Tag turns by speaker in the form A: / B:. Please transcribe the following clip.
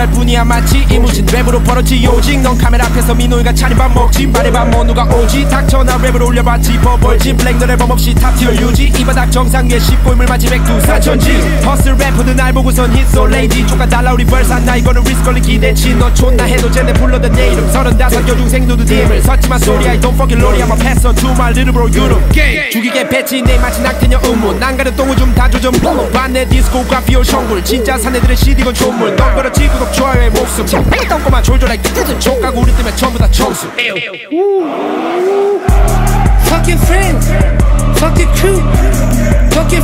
A: 새노랄 뿐이야 마치 이무진 랩으로 벌어지 오직 넌 카메라 앞에서 민호이가 차림밥 먹지 말해봐 뭐 누가 오지 닥쳐 나 랩을 올려봐 짚어벌지 블랙 너 앨범 없이 탑티어 유지 이 바닥 정상에 씹골물 맞이 백두산 전지 허슬 래퍼들 날 보고선 hitso lady 조가 달라 우리 벌사 나. 이거는 리스크 걸린 기대치 너 촌나 해도 쟤네 불러던 내 이름 서른다섯 여중생 누드 DM을 섰지만 소리 I don't fucking lorry. I'm a passer to my little bro 유름. 죽이게 배치 내 마치 낙태녀 음모. 난가는 똥을 좀 다조좀 반내 디스코가 비올 성불 진짜 사내들의 CD건 조물. 넌 그렇지 구독 좋아요의 목숨 똥꼬만 졸졸하게 족가고 우리 때문에 전부 다 청수
B: Fuck your friends, fuck your crew, fuck your